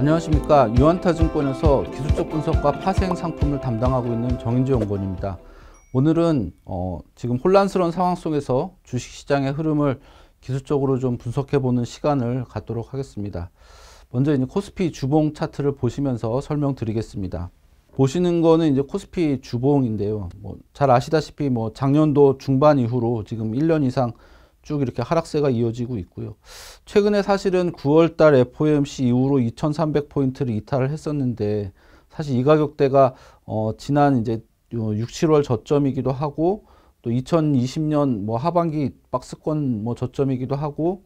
안녕하십니까 유한타증권에서 기술적 분석과 파생 상품을 담당하고 있는 정인재 연구원입니다. 오늘은 어, 지금 혼란스러운 상황 속에서 주식시장의 흐름을 기술적으로 좀 분석해보는 시간을 갖도록 하겠습니다. 먼저 이제 코스피 주봉 차트를 보시면서 설명드리겠습니다. 보시는 거는 이제 코스피 주봉인데요. 뭐 잘 아시다시피 뭐 작년도 중반 이후로 지금 1년 이상 쭉 이렇게 하락세가 이어지고 있고요. 최근에 사실은 9월달 FOMC 이후로 2,300포인트를 이탈을 했었는데 사실 이 가격대가 어 지난 이제 6, 7월 저점이기도 하고 또 2020년 뭐 하반기 박스권 뭐 저점이기도 하고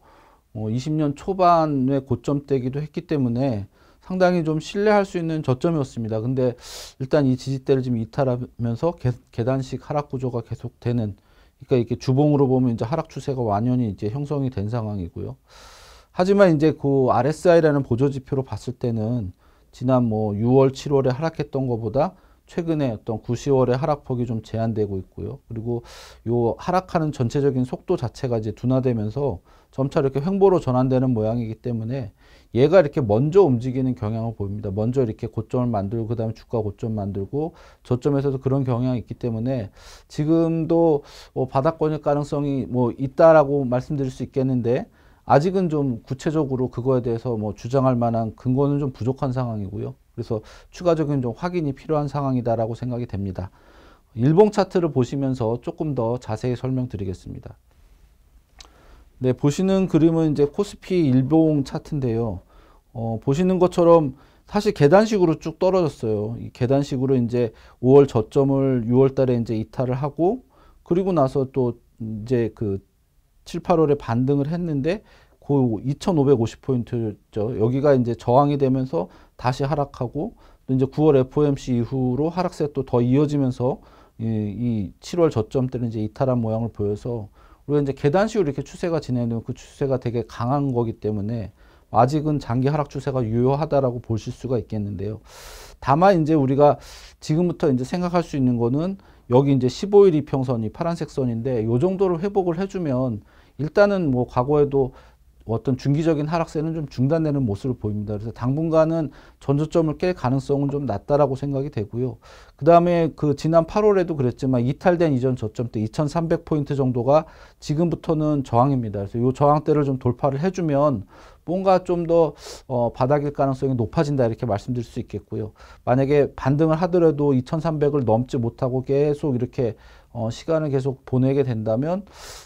어 20년 초반의 고점대기도 했기 때문에 상당히 좀 신뢰할 수 있는 저점이었습니다. 근데 일단 이 지지대를 지금 이탈하면서 계단식 하락 구조가 계속되는 그러니까 이렇게 주봉으로 보면 이제 하락 추세가 완연히 이제 형성이 된 상황이고요. 하지만 이제 그 RSI라는 보조 지표로 봤을 때는 지난 뭐 6월, 7월에 하락했던 것보다 최근에 어떤 9, 10월의 하락폭이 좀 제한되고 있고요. 그리고 요 하락하는 전체적인 속도 자체가 이제 둔화되면서 점차 이렇게 횡보로 전환되는 모양이기 때문에 얘가 이렇게 먼저 움직이는 경향을 보입니다. 먼저 이렇게 고점을 만들고 그다음에 주가 고점 만들고 저점에서도 그런 경향이 있기 때문에 지금도 뭐 바닥권일 가능성이 뭐 있다라고 말씀드릴 수 있겠는데 아직은 좀 구체적으로 그거에 대해서 뭐 주장할 만한 근거는 좀 부족한 상황이고요. 그래서 추가적인 좀 확인이 필요한 상황이다라고 생각이 됩니다. 일봉 차트를 보시면서 조금 더 자세히 설명드리겠습니다. 네, 보시는 그림은 이제 코스피 일봉 차트인데요. 어, 보시는 것처럼 사실 계단식으로 쭉 떨어졌어요. 이 계단식으로 이제 5월 저점을 6월 달에 이제 이탈을 하고 그리고 나서 또 이제 그 7, 8월에 반등을 했는데 그 2550포인트죠. 여기가 이제 저항이 되면서 다시 하락하고 또 이제 9월 FOMC 이후로 하락세 또 더 이어지면서 이, 이 7월 저점 때는 이제 이탈한 모양을 보여서 우리가 이제 계단식으로 이렇게 추세가 진행되면 그 추세가 되게 강한 거기 때문에 아직은 장기 하락 추세가 유효하다라고 보실 수가 있겠는데요. 다만 이제 우리가 지금부터 이제 생각할 수 있는 거는 여기 이제 15일 이평선이 파란색 선인데 요 정도를 회복을 해주면 일단은 뭐 과거에도 어떤 중기적인 하락세는 좀 중단되는 모습을 보입니다. 그래서 당분간은 전저점을 깰 가능성은 좀 낮다라고 생각이 되고요. 그 다음에 그 지난 8월에도 그랬지만 이탈된 이전 저점대 2300포인트 정도가 지금부터는 저항입니다. 그래서 이 저항대를 좀 돌파를 해주면 뭔가 좀 더 어, 바닥일 가능성이 높아진다 이렇게 말씀드릴 수 있겠고요. 만약에 반등을 하더라도 2,300을 넘지 못하고 계속 이렇게 어, 시간을 계속 보내게 된다면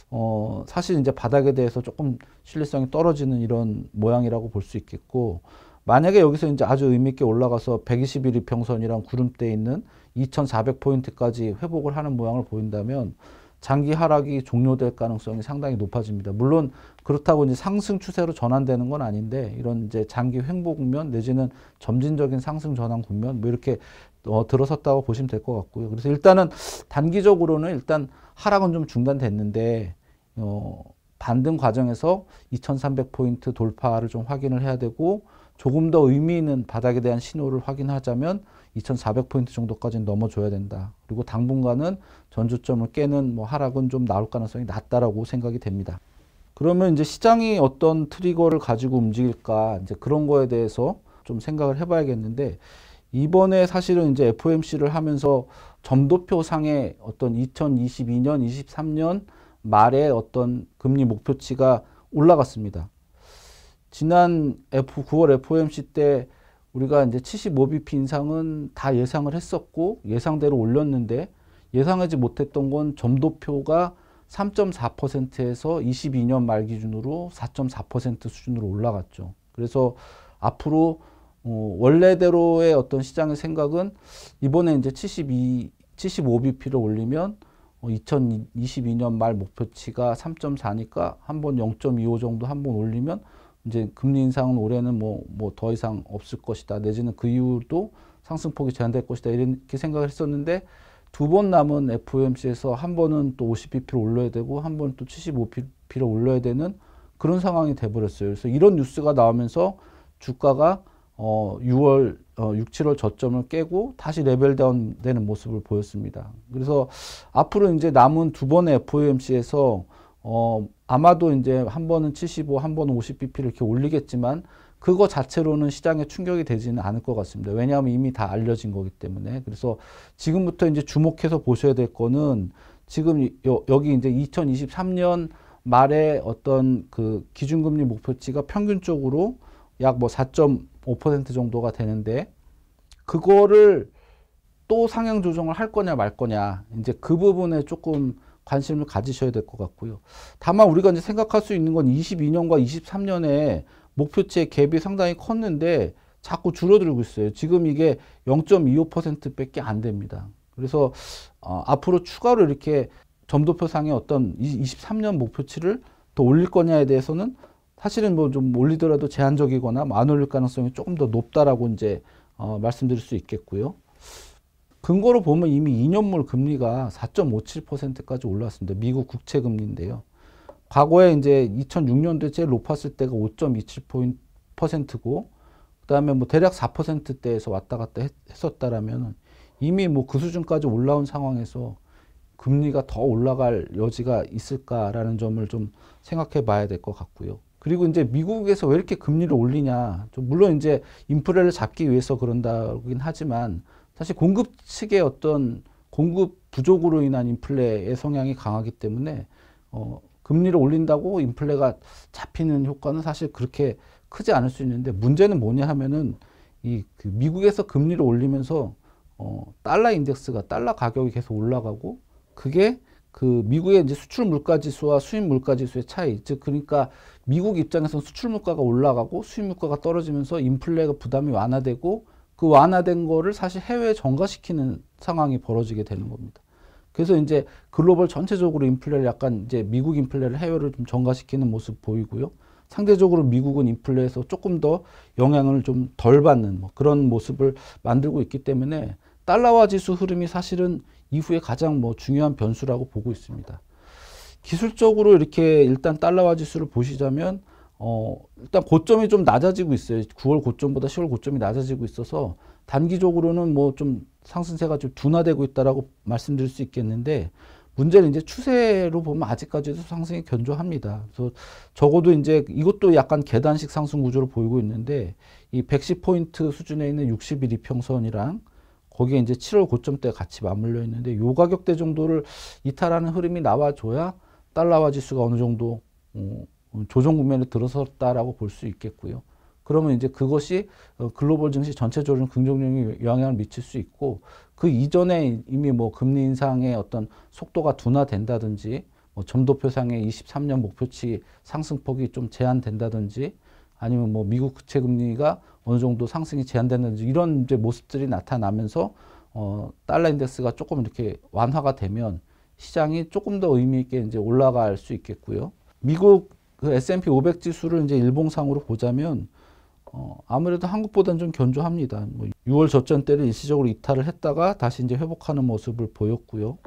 어, 사실 이제 바닥에 대해서 조금 신뢰성이 떨어지는 이런 모양이라고 볼 수 있겠고 만약에 여기서 이제 아주 의미 있게 올라가서 120일 이평선이랑 구름대에 있는 2,400포인트까지 회복을 하는 모양을 보인다면 장기 하락이 종료될 가능성이 상당히 높아집니다. 물론 그렇다고 이제 상승 추세로 전환되는 건 아닌데 이런 이제 장기 횡보 국면 내지는 점진적인 상승 전환 국면 뭐 이렇게 어, 들어섰다고 보시면 될 것 같고요. 그래서 일단은 단기적으로는 일단 하락은 좀 중단됐는데 어, 반등 과정에서 2,300포인트 돌파를 좀 확인을 해야 되고 조금 더 의미 있는 바닥에 대한 신호를 확인하자면 2,400포인트 정도까지는 넘어줘야 된다. 그리고 당분간은 전주점을 깨는 뭐 하락은 좀 나올 가능성이 낮다라고 생각이 됩니다. 그러면 이제 시장이 어떤 트리거를 가지고 움직일까 이제 그런 거에 대해서 좀 생각을 해봐야겠는데 이번에 사실은 이제 FOMC를 하면서 점도표 상의 어떤 2022년, 23년 말에 어떤 금리 목표치가 올라갔습니다. 지난 F 9월 FOMC 때 우리가 이제 75bp 인상은 다 예상을 했었고 예상대로 올렸는데 예상하지 못했던 건 점도표가 3.4%에서 22년 말 기준으로 4.4% 수준으로 올라갔죠. 그래서 앞으로 어, 원래대로의 어떤 시장의 생각은 이번에 이제 72, 75bp를 올리면 어, 2022년 말 목표치가 3.4니까 한 번 0.25 정도 한 번 올리면 이제 금리 인상은 올해는 뭐 뭐 더 이상 없을 것이다 내지는 그 이후도 상승폭이 제한될 것이다 이렇게 생각을 했었는데 두 번 남은 FOMC에서 한 번은 또 50bp를 올려야 되고 한 번은 또 75bp를 올려야 되는 그런 상황이 돼버렸어요. 그래서 이런 뉴스가 나오면서 주가가 어 6월 어 6, 7월 저점을 깨고 다시 레벨 다운 되는 모습을 보였습니다. 그래서 앞으로 이제 남은 두 번의 FOMC에서 어, 아마도 이제 한 번은 75, 한 번은 50bp를 이렇게 올리겠지만 그거 자체로는 시장에 충격이 되지는 않을 것 같습니다. 왜냐하면 이미 다 알려진 거기 때문에. 그래서 지금부터 이제 주목해서 보셔야 될 거는 지금 여, 여기 이제 2023년 말에 어떤 그 기준금리 목표치가 평균적으로 약 뭐4.5% 정도가 되는데 그거를 또 상향 조정을 할 거냐 말 거냐 이제 그 부분에 조금 관심을 가지셔야 될 것 같고요. 다만 우리가 이제 생각할 수 있는 건 22년과 23년에 목표치의 갭이 상당히 컸는데 자꾸 줄어들고 있어요. 지금 이게 0.25%밖에 안 됩니다. 그래서 어, 앞으로 추가로 이렇게 점도표상의 어떤 23년 목표치를 더 올릴 거냐에 대해서는 사실은 뭐 좀 올리더라도 제한적이거나 뭐안 올릴 가능성이 조금 더 높다라고 이제 어, 말씀드릴 수 있겠고요. 근거로 보면 이미 2년물 금리가 4.57%까지 올랐습니다. 미국 국채 금리인데요. 과거에 이제 2006년도에 제일 높았을 때가 5.27%고 그다음에 뭐 대략 4%대에서 왔다 갔다 했, 었다라면 이미 뭐 그 수준까지 올라온 상황에서 금리가 더 올라갈 여지가 있을까라는 점을 좀 생각해 봐야 될 것 같고요. 그리고 이제 미국에서 왜 이렇게 금리를 올리냐. 좀 물론 이제 인프레를 잡기 위해서 그런다긴 하지만 사실 공급 측의 어떤 공급 부족으로 인한 인플레의 성향이 강하기 때문에 어, 금리를 올린다고 인플레가 잡히는 효과는 사실 그렇게 크지 않을 수 있는데 문제는 뭐냐 하면은 이 그 미국에서 금리를 올리면서 어, 달러 인덱스가 달러 가격이 계속 올라가고 그게 그 미국의 이제 수출 물가 지수와 수입 물가 지수의 차이 즉 그러니까 미국 입장에서 수출 물가가 올라가고 수입 물가가 떨어지면서 인플레가 부담이 완화되고 그 완화된 거를 사실 해외에 전가시키는 상황이 벌어지게 되는 겁니다. 그래서 이제 글로벌 전체적으로 인플레를 약간 이제 미국 인플레를 해외로 좀 전가시키는 모습 보이고요. 상대적으로 미국은 인플레에서 조금 더 영향을 좀 덜 받는 뭐 그런 모습을 만들고 있기 때문에 달러화 지수 흐름이 사실은 이후에 가장 뭐 중요한 변수라고 보고 있습니다. 기술적으로 이렇게 일단 달러화 지수를 보시자면 어, 일단 고점이 좀 낮아지고 있어요. 9월 고점보다 10월 고점이 낮아지고 있어서 단기적으로는 뭐 좀 상승세가 좀 둔화되고 있다라고 말씀드릴 수 있겠는데 문제는 이제 추세로 보면 아직까지도 상승이 견조합니다. 그래서 적어도 이제 이것도 약간 계단식 상승 구조로 보이고 있는데 이 110포인트 수준에 있는 60일 이평선이랑 거기에 이제 7월 고점대 같이 맞물려 있는데 요 가격대 정도를 이탈하는 흐름이 나와줘야 달러화 지수가 어느 정도 어, 조정 국면에 들어섰다라고 볼 수 있겠고요. 그러면 이제 그것이 어, 글로벌 증시 전체적으로 긍정적인 영향을 미칠 수 있고 그 이전에 이미 뭐 금리 인상의 어떤 속도가 둔화된다든지 뭐 점도표상의 23년 목표치 상승폭이 좀 제한된다든지 아니면 뭐 미국 국채 금리가 어느 정도 상승이 제한된다든지 이런 이제 모습들이 나타나면서 어 달러 인덱스가 조금 이렇게 완화가 되면 시장이 조금 더 의미 있게 이제 올라갈 수 있겠고요. 미국 그 S&P 500 지수를 이제 일봉상으로 보자면 어, 아무래도 한국보다는 좀 견조합니다. 뭐 6월 저점 때를 일시적으로 이탈을 했다가 다시 이제 회복하는 모습을 보였고요.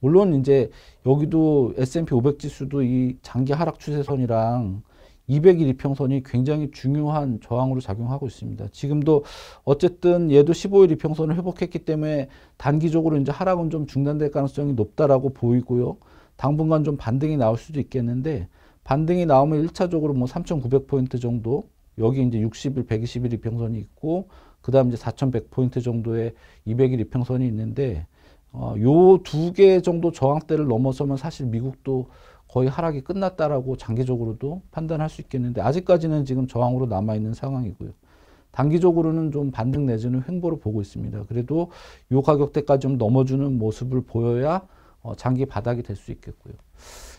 물론 이제 여기도 S&P 500 지수도 이 장기 하락 추세선이랑 200일 이평선이 굉장히 중요한 저항으로 작용하고 있습니다. 지금도 어쨌든 얘도 15일 이평선을 회복했기 때문에 단기적으로 이제 하락은 좀 중단될 가능성이 높다라고 보이고요. 당분간 좀 반등이 나올 수도 있겠는데 반등이 나오면 1차적으로 뭐 3,900포인트 정도 여기 이제 60일, 120일 이평선이 있고 그 다음 이제 4,100포인트 정도의 200일 이평선이 있는데 어, 요 두 개 정도 저항대를 넘어서면 사실 미국도 거의 하락이 끝났다라고 장기적으로도 판단할 수 있겠는데 아직까지는 지금 저항으로 남아 있는 상황이고요. 단기적으로는 좀 반등 내지는 횡보를 보고 있습니다. 그래도 요 가격대까지 좀 넘어주는 모습을 보여야 어, 장기 바닥이 될 수 있겠고요.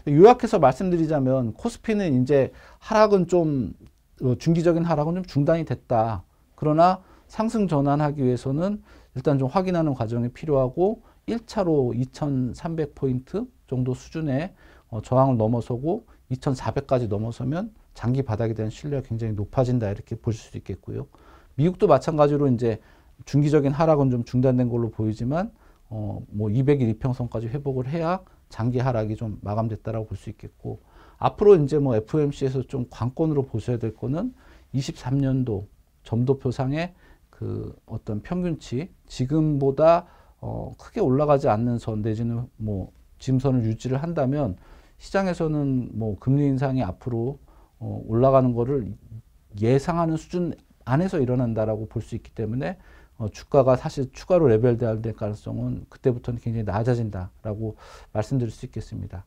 요약해서 말씀드리자면 코스피는 이제 하락은 좀 어, 중기적인 하락은 좀 중단이 됐다. 그러나 상승 전환하기 위해서는 일단 좀 확인하는 과정이 필요하고 1차로 2300포인트 정도 수준의 어, 저항을 넘어서고 2400까지 넘어서면 장기 바닥에 대한 신뢰가 굉장히 높아진다 이렇게 보실 수 있겠고요. 미국도 마찬가지로 이제 중기적인 하락은 좀 중단된 걸로 보이지만 어, 뭐 200일 이평선까지 회복을 해야 장기 하락이 좀 마감됐다라고 볼 수 있겠고 앞으로 이제 뭐 FOMC에서 좀 관건으로 보셔야 될 거는 23년도 점도표상의 그 어떤 평균치 지금보다 어 크게 올라가지 않는 선 내지는 뭐 짐선을 유지를 한다면 시장에서는 뭐 금리 인상이 앞으로 어 올라가는 거를 예상하는 수준 안에서 일어난다라고 볼 수 있기 때문에 어, 주가가 사실 추가로 레벨될 가능성은 그때부터는 굉장히 낮아진다라고 말씀드릴 수 있겠습니다.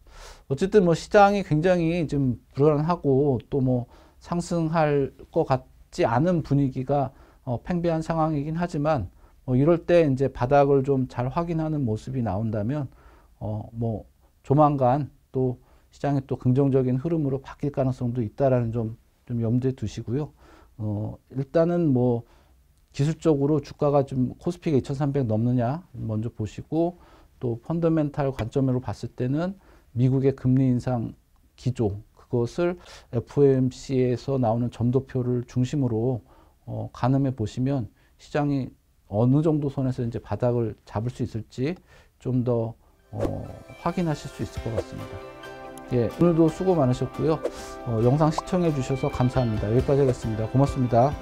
어쨌든 뭐 시장이 굉장히 좀 불안하고 또 뭐 상승할 것 같지 않은 분위기가 어, 팽배한 상황이긴 하지만 뭐 이럴 때 이제 바닥을 좀 잘 확인하는 모습이 나온다면 어, 뭐 조만간 또 시장이 또 긍정적인 흐름으로 바뀔 가능성도 있다라는 점 좀 염두에 두시고요. 어, 일단은 뭐 기술적으로 주가가 좀 코스피가 2,300 넘느냐 먼저 보시고 또 펀더멘탈 관점으로 봤을 때는 미국의 금리 인상 기조 그것을 FOMC에서 나오는 점도표를 중심으로 어, 가늠해 보시면 시장이 어느 정도 선에서 이제 바닥을 잡을 수 있을지 좀더 어, 확인하실 수 있을 것 같습니다. 예, 오늘도 수고 많으셨고요. 어, 영상 시청해 주셔서 감사합니다. 여기까지 하겠습니다. 고맙습니다.